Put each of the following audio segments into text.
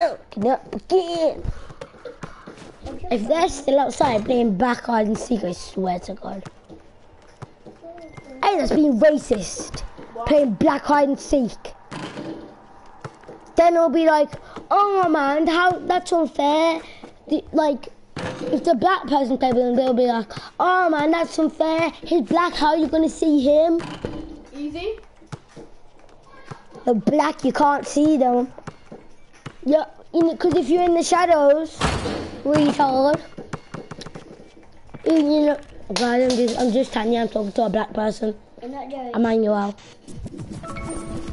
Get up again. If they're still outside playing back hide and seek, I swear to God. Hey, that's being racist. Playing black hide and seek. Then it'll be like, oh man, how that's unfair. The, like, if the black person plays with them, they'll be like, oh man, that's unfair. He's black, how are you gonna see him? Easy. The black, you can't see them. Yeah, because if you're in the shadows, retard. You, you know, guys, I'm just, I'm just telling you, I'm talking to a black person. I'm not doing Emmanuel.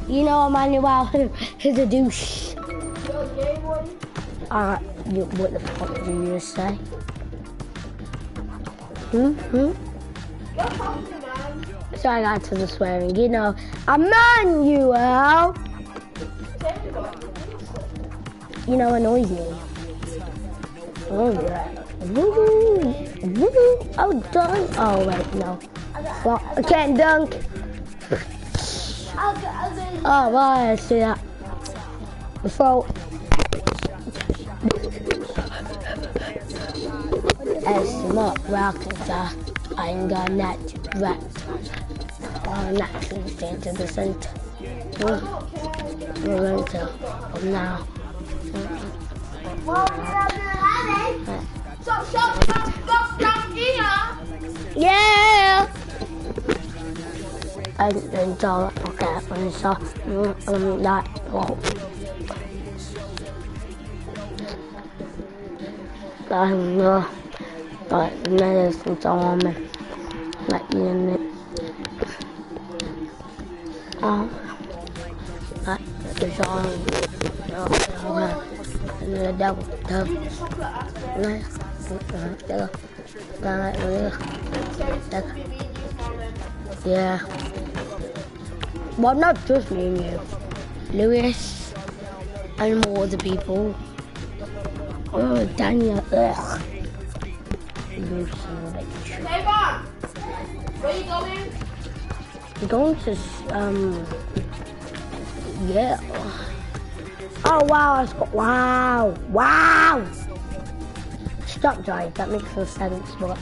You know Emmanuel, he's a douche. Yo, gay boy. Uh, you, what the fuck did you just say? Hmm? Hmm? Yo, talk to man. So I got to the swearing, you know. Emmanuel! You know, annoys me. Oh, yeah. Oh, dunk. Oh, wait, no. Well, I can't dunk. I'll go, I'll go. Oh, well, let's do that. Before. As smart rockets are, I'm gonna right. I'm not going to the center. We're going to now. Yeah! I didn't okay, I saw um, that. Oh. I know. But medicine on me. Like in it. On. Oh, and the devil. Devil. Yeah. Well, not just me and you. Lewis and more other people. Oh, Daniel. Ugh. You son of a bitch. Hey, Bob. Where you going? We're going to, um, yeah. Oh, wow. I got, wow. Wow. Stop drive. That makes no sense, but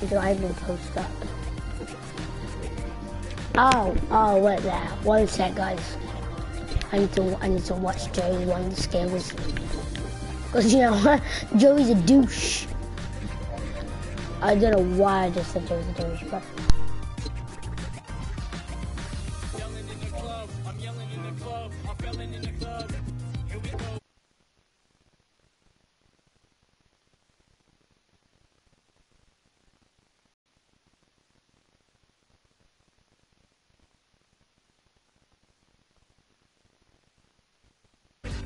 the driving post up. Oh, oh, wait there. One sec, guys. I need to, I need to watch Joey one scales. Because, you know? Joey's a douche. I don't know why I just said Joey's a douche, but.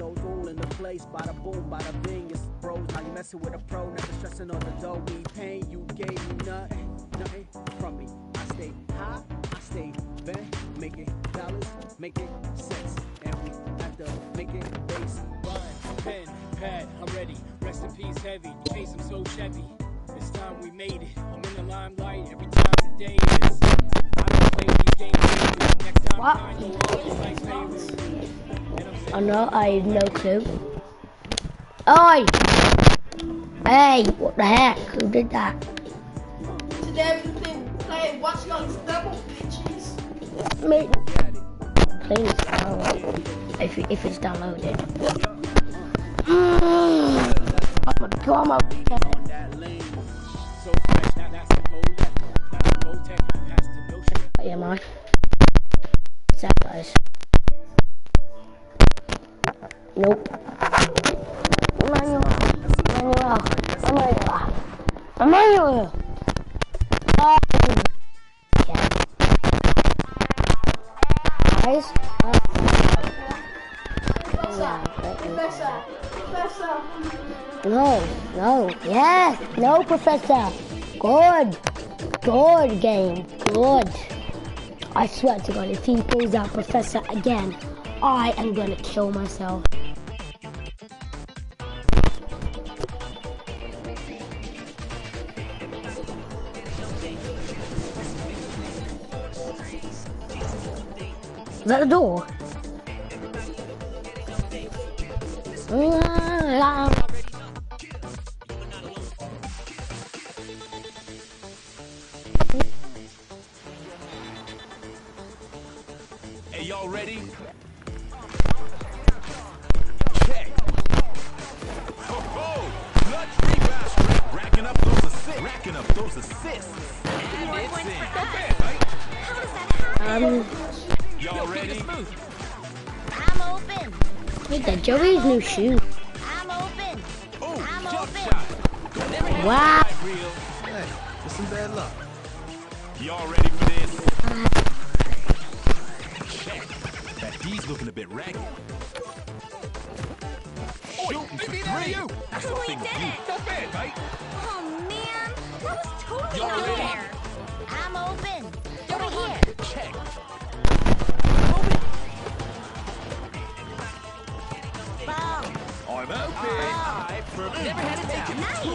so all in the place. Bada boom, bada bing, it's pros. Now you messing with a pro, never stressing on the dough. We pain, you gave me nothing, nothing from me. I stay high, I stay bent, making dollars, making sense. And we have to make it base. Rhyme, pen, pad, I'm ready. Rest in peace, heavy. The case I'm so Chevy. This time we made it. I'm in the limelight every time the day is. What? I know all these lights favors. And I'm saying, I have no clue. Oi! Hey, what the heck? Who did that? Today we play, play Watch Dogs double pitches. Me. Please download. If, if it's downloaded. Mm. Oh my god, my Yeah, man. What's that, guys? Nope. Emmanuel. Emmanuel. Emmanuel. Emmanuel. Oh. Yeah. guys. Professor, Professor, Professor. No, no, yes, no, Professor. Good, good game, good. I swear to God, if he pulls out Professor again, I am gonna kill myself. Is that the door? Um? I'm open. look at Joey's new shoe. I'm open. I'm open. Wow. Hey, some bad luck. Y'all ready for this? Check. That D's looking a bit ragged. Shooting for three. That's did it. Not bad, right? Oh man, that was totally Y'all not ready? I'm open. Over here. Check. Ball. I'm open. Never had it. Nice.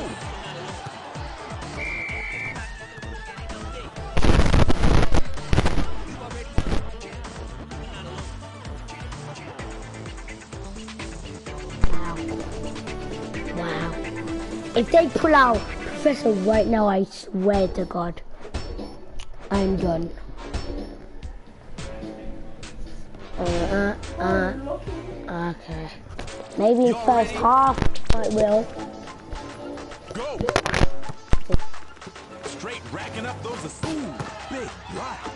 Wow. If they pull out Professor right now, I swear to God, I'm done. Uh, uh, uh, okay. Maybe in first half I will. Go. Straight racking up those assists. Big block.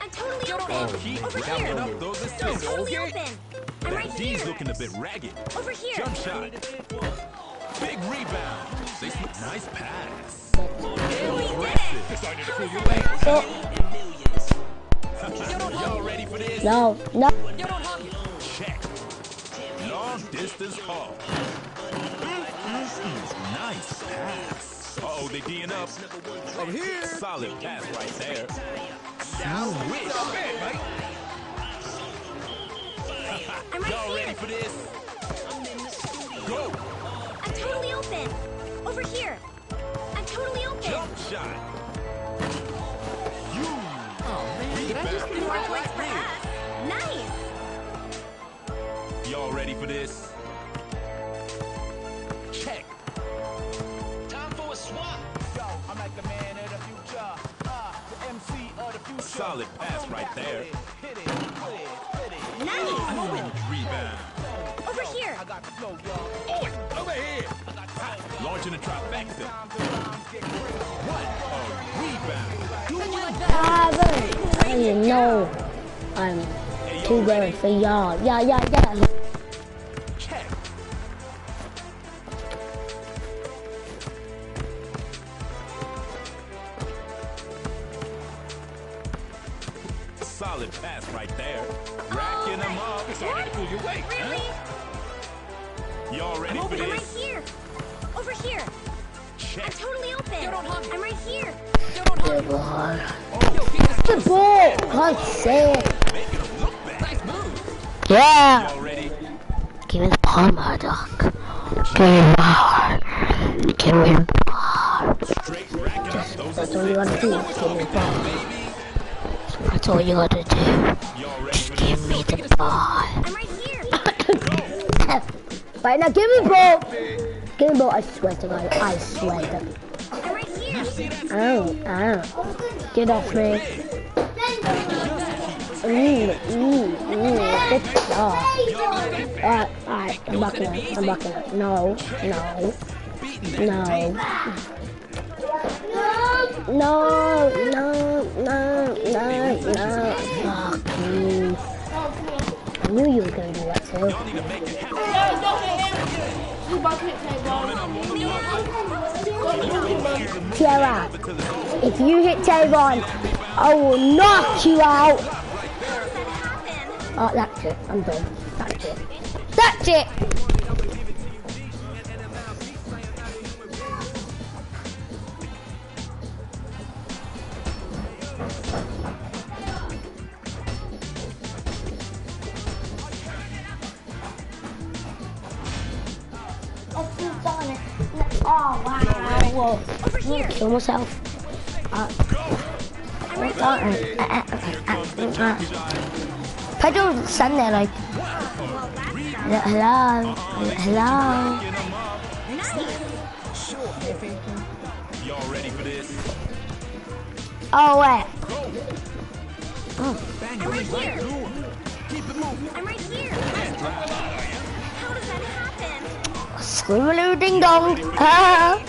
I'm totally open. he Over here. up those I'm assists. totally open. I'm right That D's here. looking a bit ragged. Over here. Jump shot. Big rebound. They nice pass. We did it. So, Y'all ready for this? no, no. Check. Long distance ball. Nice pass. Uh-oh, they D'ing up. Over here. Solid pass right there. Switch. right? I'm Y'all ready for this? Go. I'm totally open. Over here. I'm totally open. Jump shot. You. Rebound. More points for us. Nice. Y'all ready for this? Check. Time for a swap. Yo, I'm like the man of the future. Uh, the MC of the future. Solid pass right there. Hit it, hit it, hit it. Nice. Rebound. Over here. I got the flow, y'all. Oh, over here. Launching a trifecta. What a rebound. I didn't know I'm too good for y'all. Yeah, yeah, I'm right here. Good ball. Good ball. God save. Yeah. Give me the ball, Murdoch. Give me the ball. Give me the ball. That's all you gotta do. Give me the ball. That's all you gotta do. For Give me the ball. I'm right here. Right now, give me the ball. Give me the ball. I swear to God. I swear to God. Ow, ow. Get off me. Ooh, ooh, ooh. Good job. Alright, alright. I'm backing up. I'm backing up. No, no, no. No, no, no, no, no. Fuck. I knew you were gonna do that too. You about Tiara, if you hit Tavon, I will knock you out. How does that happen? Oh, that's it. I'm done. That's it. That's it. Gonna here. Uh, uh, uh. Pedro stand there like, hello, hello. Y'all ready for this? Oh wait, I'm right here. I'm right here. How does that happen? ding dong. Ah,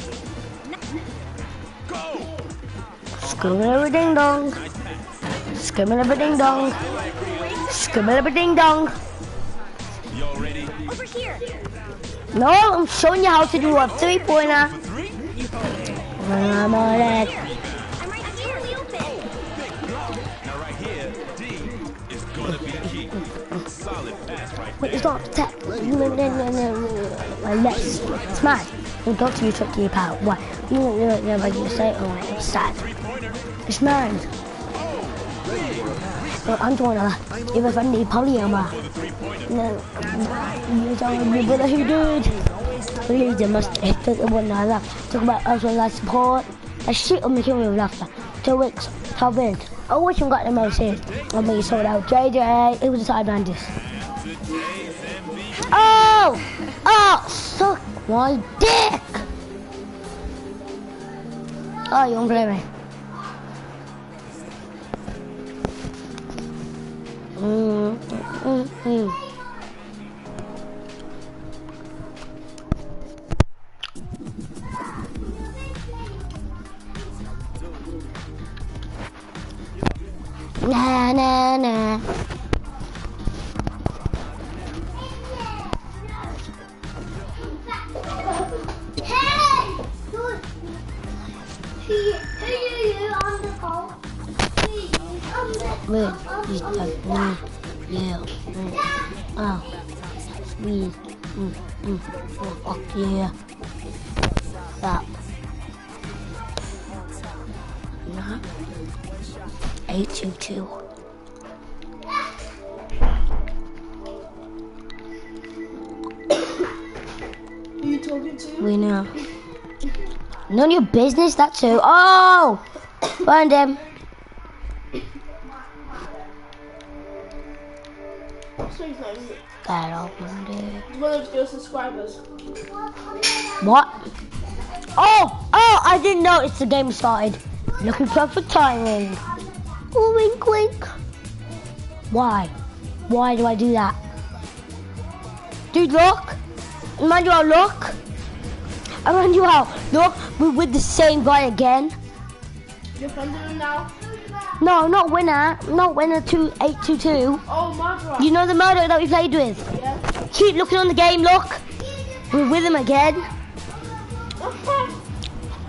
screamaloo ding dong. Screamaloo ding dong. Screamaloo ding dong. Y'all ready? Over here. No, I'm showing you how to do a three pointer. I'm on it. I'm right here. Now right here, D is gonna be key. Solid pass right Wait, it's not tech. No, no, no, no. Like, let's. It's mad. We go to you to keep out. What? You don't know, know what you say. Oh, it's sad. It's mad. Well, I'm doing a. If I need polyama. No. You don't remember who did. Please, they must hit the one I left. Talk about us when I support. I shit on the kill with laughter. Two weeks. How big? I wish I got the most hits. I mean, sold out. JJ, it was a side bandit. Oh! Oh! Suck my dick! Oh, you won't play me. None of your business, that's who. Oh! Find him. So he's That opened it. One of your subscribers. What? Oh! Oh! I didn't notice the game started. Looking perfect timing. Oh, wink, wink. Why? Why do I do that? Dude, look. Emmanuel, look. Emmanuel, look. We're with the same guy again. You're with him now? No, not winner. Not winner 2822. Oh, Madra. You know the murder that we played with? Yeah. Keep looking on the game, look. We're with him again.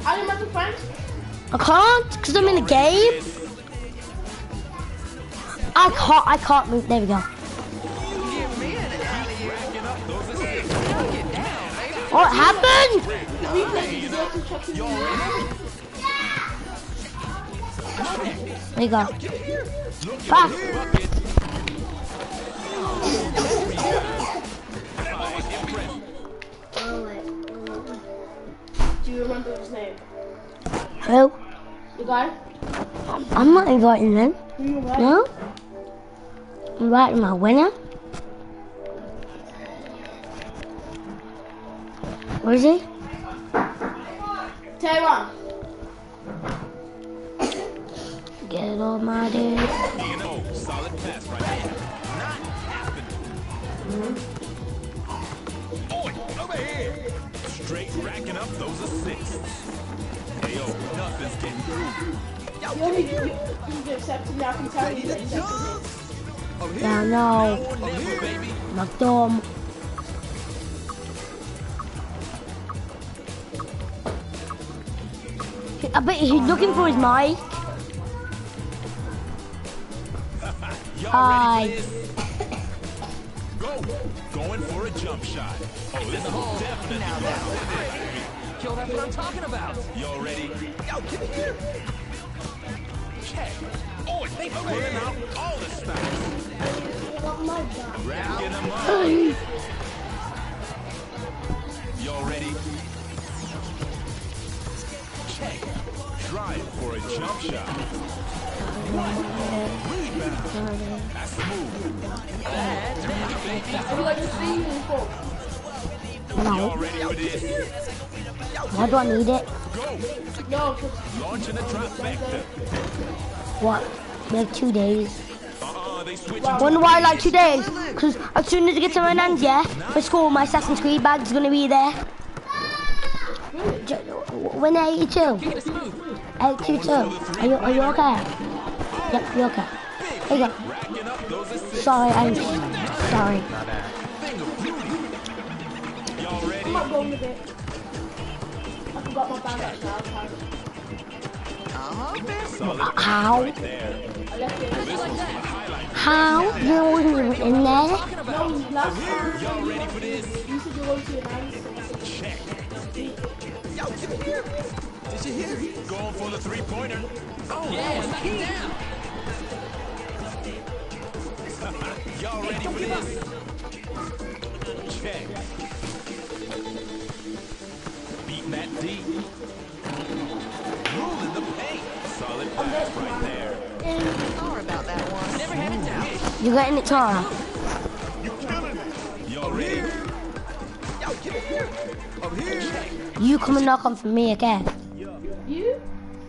Are you my friends? I can't, because I'm in the game. I can't, I can't move. There we go. What happened? The replay is there to check his There you go. Pass. Do you remember his name? Who? The guy? I'm not inviting you? No? I'm inviting my winner. Where is he? Taywan. Get on my dick. Oh, solid pass right there. Not happening. Hmm. Boy, over here. Straight racking up those assists. Hey, yo, nothing's getting through. You only you, you've accepted now. I can tell you that he's accepted. Yeah, no. My thumb. I bet he's looking for his mic. Y'all Hi. ready for this? Go. Going for a jump shot. Oh, this is definitely Now that Kill, that's what I'm talking about. Y'all ready? Yo, get in here. Check. Oh, they pulling out all the stops. Racking them up. Y'all ready? Drive for a jump shot. Rebound. That's the move. I like to see you before. Y'all ready for? Why do I need it? Go. No, Launching the trifecta. What? We have two days. Uh-huh, they. Wonder why I like two days? Because as soon as it gets to my hands, yeah, for school, my Assassin's Creed bag's gonna be there. When 82? 82. Are you, are you okay? Yep, you're okay. There you go. Sorry, I'm sorry. I'm not going with it. I How? I. How? You in there? No, last time you said you go to hands. Check. Yo, get in here. Did you hear it? Going for the three-pointer. Oh, Yeah, knock it down. y'all ready for this? Check. Beating that D. Ruling the paint. Solid pass right there. Sorry about that one. Never had a doubt. You getting it, Tara? Y'all ready? Yo, get in here. Over here. You come and knock on for me again. You?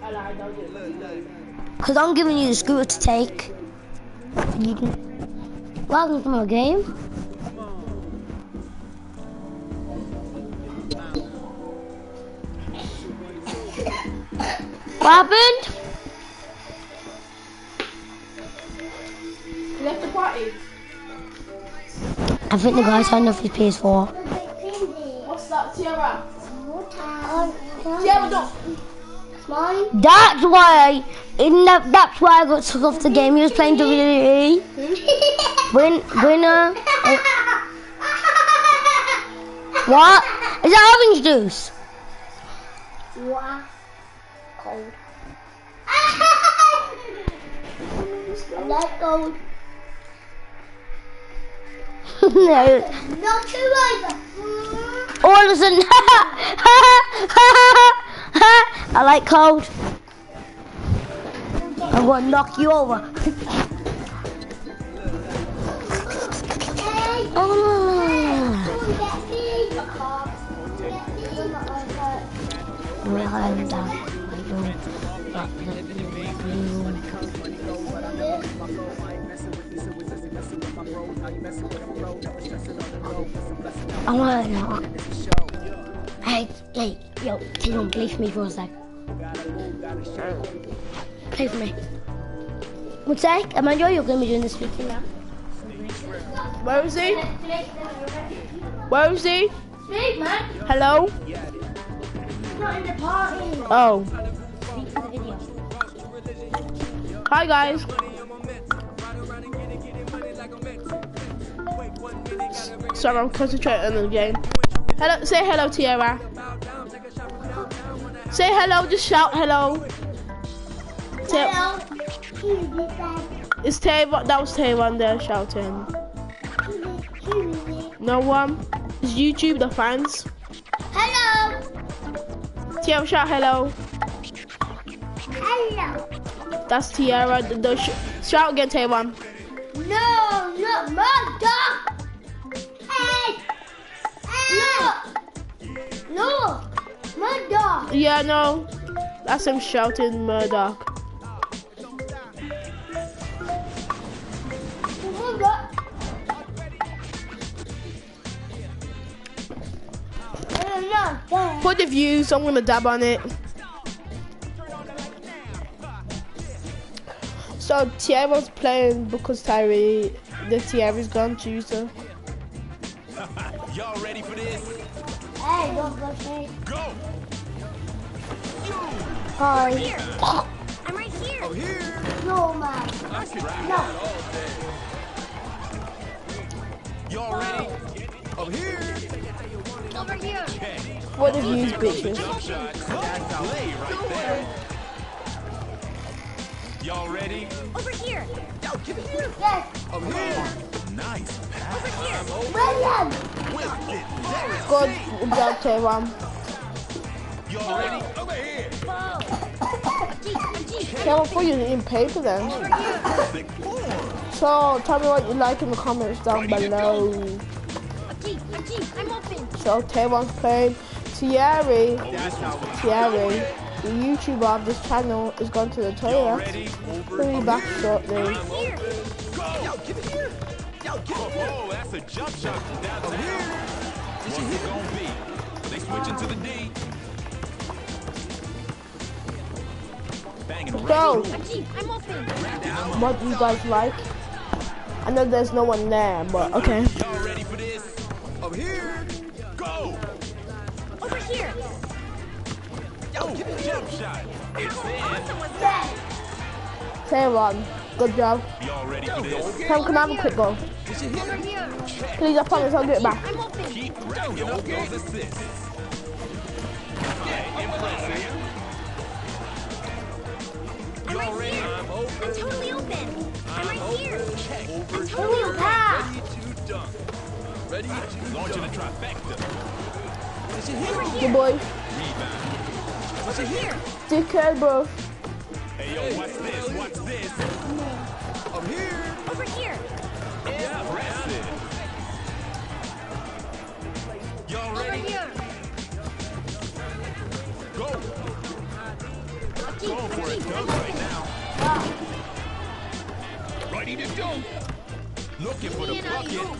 Oh, I lied, don't get it. Because I'm giving you the scooter to take. You can... Welcome to my game. What happened? You left the party. I think the guy signed off his PS4. What's that, Tiara? Tiara, don't. That's why, in that, that's why I got took off the game. He was playing WWE. Win, winner. uh, what? Is that orange juice? Let go. no. Not too over. All of a sudden, I like cold. I'm gonna knock you over. Oh. I can't. Get me. no. Well, I'm down. I don't. But the blue. I want know. Hey, hey, yo, T1, play for me for a sec. Play for me. One sec, Emmanuel, you're going to be doing the speaking now. Where is he? Where is he? Speak, man. Hello? Not in the party. Oh. Speak for the video. Hi, guys. Sorry, I'm concentrating on the game. Hello, say hello, Tiara. Say hello, just shout hello. Hello. It's Tavon, that was Tavon there shouting. No one. It's YouTube, the fans. Hello. Tiara, shout hello. Hello. That's Tiara. The, the sh- shout again, Tavon. No, not my dog. My dog. Yeah, no. That's him shouting Murdoch. No, no. Put the views, I'm gonna dab on it. So Tiara's playing because Tyree, the Tiara's gone Tuesday. Y'all ready for this? Hey, go, go, Shane. Go! Oh, here. I'm right here. Oh, here. No, man. I no. Y'all no. ready? Oh. oh, here. Over here. What have you bitches? Y'all ready? Over here. No, give it here. Yes. Over here. Nice. Over here. Good job, Taywan. You already over here. For you didn't pay for them. so tell me what you like in the comments down below. So Taywan's playing Thierry. Thierry the YouTuber of this channel is going to the toilet. We'll be back shortly. Here. Yo, get in here. Yo, get in oh, here. Oh, that's a jump shot from downtown. What's it gonna be? They switching to the D. Banging right Go. A jeep. I'm open. What do you guys like? I know there's no one there, but okay. Y'all ready for this? Over here. Go! Over here. Yo, get in here. Jump shot. It's in. Awesome was that? Taywan, good job. Y'all ready for this? Tam, can I have a quick go? Please, I promise I'll get it back. I'm open. I'm right here. I'm totally open. I'm right here. I'm totally open. Ready to dunk. Ready to a. Did you hear? Good boy. Rebound. Over here. Dickhead, bro. Hey yo, what's this? What's this? Impressive. Y'all Over ready? here. Go. A. Going for a jeep. Dunk right now. Ready to dunk. Looking for the bucket. oop.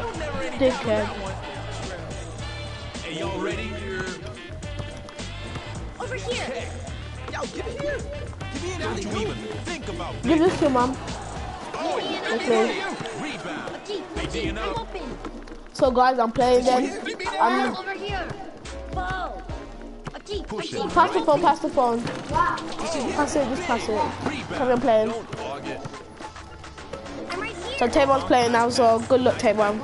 Don't never any Dickhead. Hey, y'all ready? Over here. Yo, get in here. Give me an alley Don't you even think about Give this to mom quickly. So guys, I'm playing them. I'm over here. Pass the phone, pass the phone. Pass it, just pass it. I'm playing. So Tavon's playing now, so good luck, Tavon.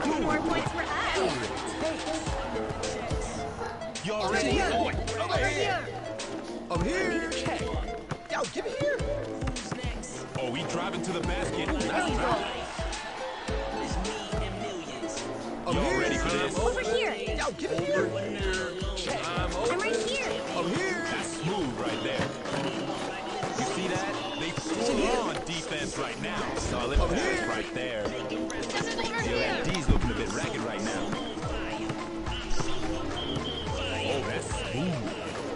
Over Y'all here. ready for this? Over here. Yo, get in here. I'm I'm right here. Over here. That's smooth right there. You see that? They full on defense right now. Solid pass right there. This over here. that D's looking a bit ragged right now. Oh, that's smooth.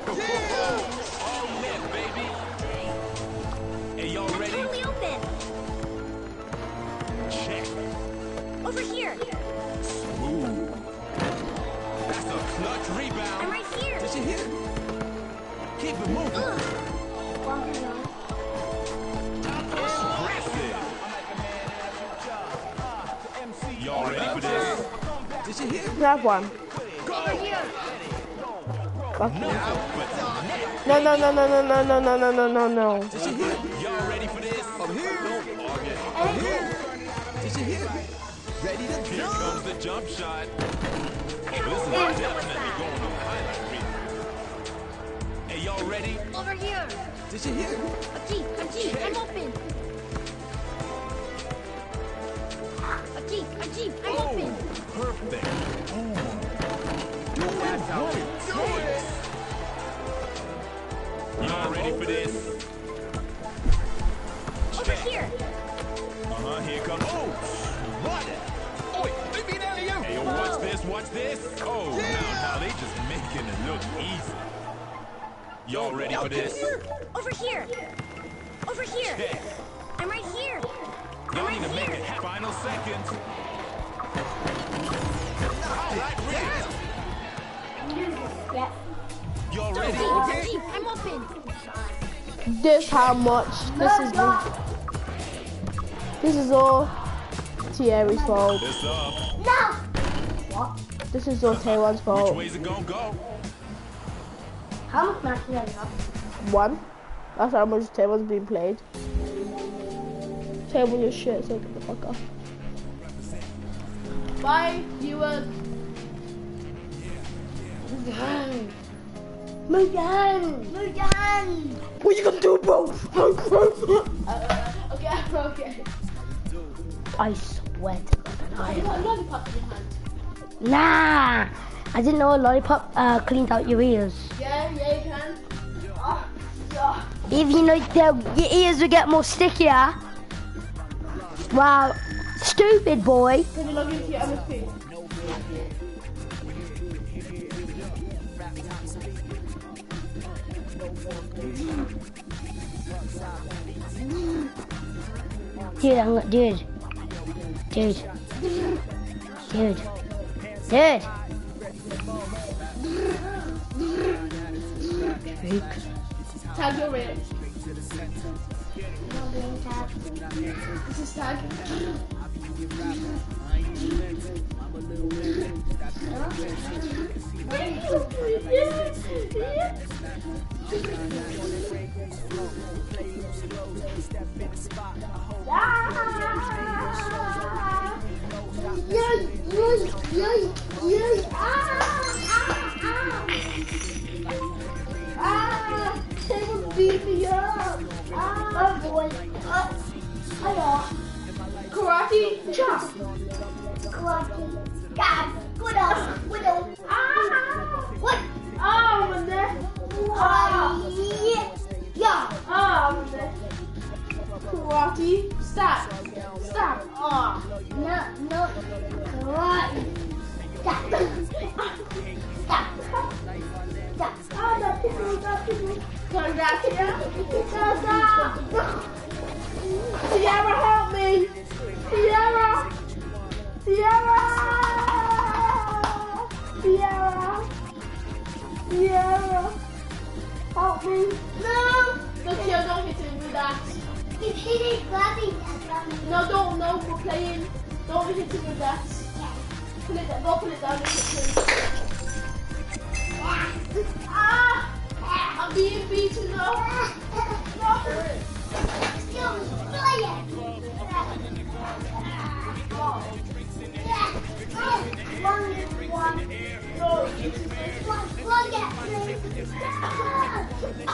Oh, That's a clutch I'm right here. Did you hear? Keep it moving. Ugh. Aggressive. Y'all ready for this? Did you hear? Grab one. Over here. Fuck No, No, no, no, no, no, no, no, no, no, no, no, no. Did you hear? y'all ready for this? Over here. Don't hog it. Over here. Did you hear? Ready to Here dunk. comes the jump shot. Oh, this is definitely going on the highlight reel. Hey, y'all ready? Over here. Did you hear? A jeep. A jeep. I'm open. A jeep. A jeep. I'm oh, open. Perfect. Oh. That's how it. Y'all ready for this? Over here. Uh-huh, here comes. Oh, what? Oh, they beat out of you. Hey, yo, watch this, watch this. Oh, now, now they just making it look easy. Y'all ready for this? Over here. Over here. Okay. I'm right here. I'm Y'all right need to make here. it happen. Final seconds. Highlight reel. Yeah. Y'all ready? A jeep. I'm open. This how much this is. This is all Thierry's fault. It's up. No. This is all Taywan's Which fault. way's it gonna go? How much matches have you got? One. That's how much Taywan's being played. Taywan your shit, so get the fuck off. Bye, viewers. Mugan. Mugan. Mugan. What you gonna do, bro? Uh, okay, okay. I swear to You got a lollipop in your hand. Nah, I didn't know a lollipop uh, cleaned out your ears. Yeah, yeah, you can. Oh, yeah. If you know your ears will get more stickier. Wow, stupid boy. Can you log into your MSP? Dude, I'm gonna, dude, dude, dude, dude. Freak. Tag your rate. This is tag. Ah, ah. Ah, someone beat me up. Ah, boy. Ah, hiya. Karate chop. Karate. God, good up, good up. Ah, what? Ah, I'm there. Ah, yeah. Ah, I'm there. Karate. Stop. Stop. Ah. No, no. Karate. Stop. Stop. Stop. Ah, that tickle, that tickle. Karate. Stop, stop. Tiara, help me. Tiara. Tiara. No. Look here, don't hit him with that. He's hitting Gladys. No, don't, no, we're playing. Don't hit him with that. Pull it, down, go pull it down and hit him. Ah! I'm being beaten now. Wait, Ah!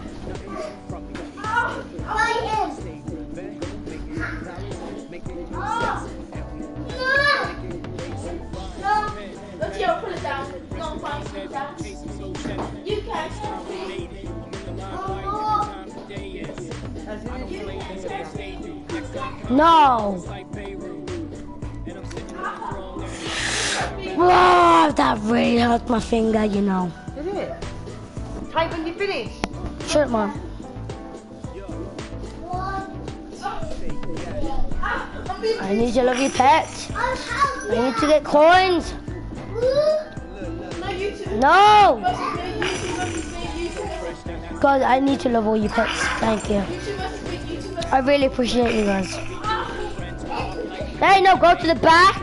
No. Wow, that really hurt my finger, you know. Did it? Type when you finish. Shut up, man. I need to love your pet. I need to get coins. No, you two. No. Versus me, you two versus me, you two versus God, I need to love all your pets. Thank you. You two versus me, you two versus I really appreciate you guys. Hey, no, go to the back.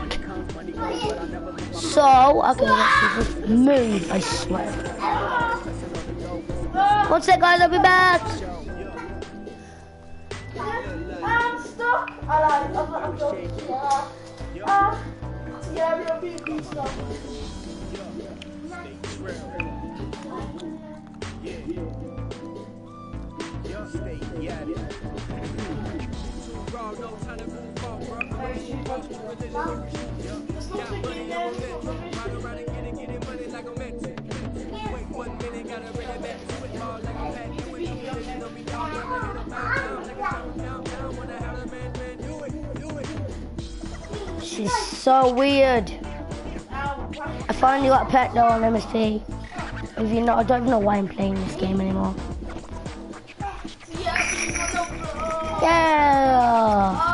So, okay, let's move, I swear. One sec, guys, I'll be back. I'm stuck. I. I'm not. I'm joking. Yeah. Ah. Yeah, you're She's so weird. I finally got a pet though on MSP. If you know, I don't even know why I'm playing this game anymore. Yeah.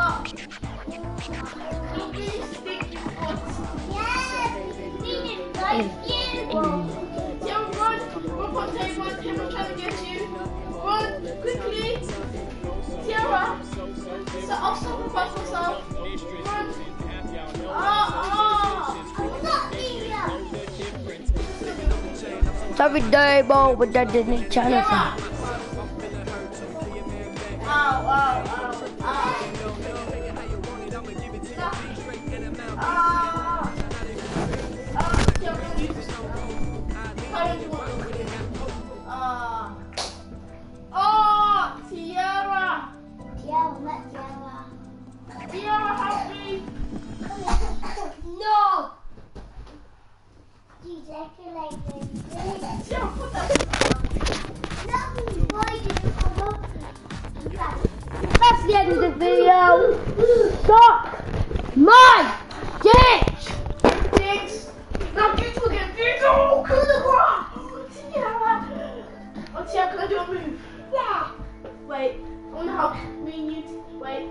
It's every day, bro, but that That's the end of the video. Stop my ditch. Thanks. Now get to get this all cool. Let's see how can I do a move. Yeah. Wait. I wonder how me and you. Wait.